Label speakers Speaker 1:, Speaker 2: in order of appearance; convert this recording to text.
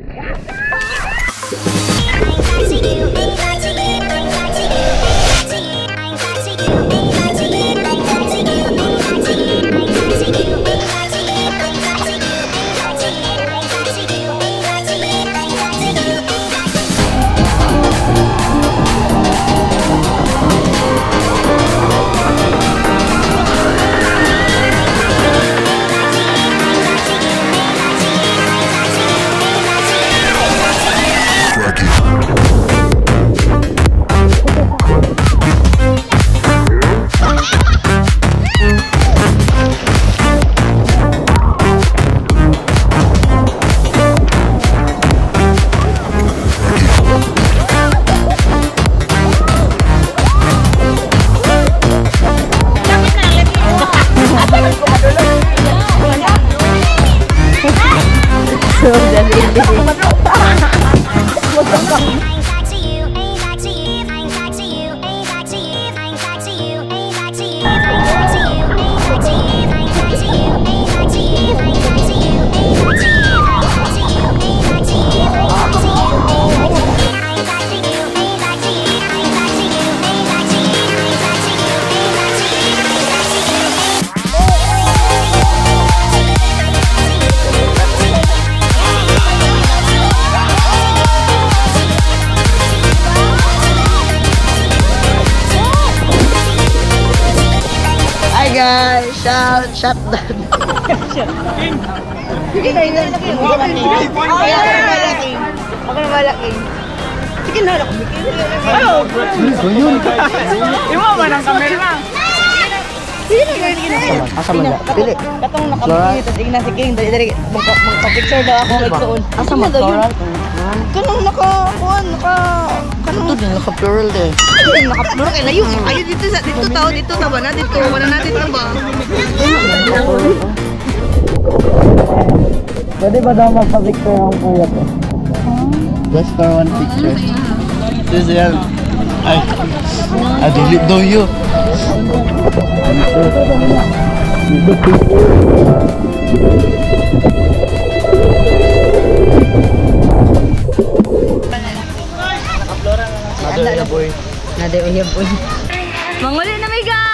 Speaker 1: Yeah. guys! Shout! Shout down! Sige na, hindi na kayo. Okay na malaki. Okay na malaki. Sige na, ako.
Speaker 2: Iwa ba ng camera?
Speaker 1: Sige na, sige na. Asa man na? Pili.
Speaker 2: Katong nakapili, tapos tingnan si King, dali dali, magpa- magpa-picture daw ako.
Speaker 1: Asa man Floral?
Speaker 2: Kanong naka, kuhan, naka, kanong,
Speaker 1: Ito din, naka-floral din.
Speaker 2: ay, naka-plura kay layo. Ayo dito sa, dito tao, dito taba na, dito, wala na dito ba?
Speaker 1: Pwede ba daw magpa-picture ang kuya ko? Just for one picture. This yan. Ay, I delete daw you. Nada uyab boy.
Speaker 2: Nada uyab boy. Manguli na may guys!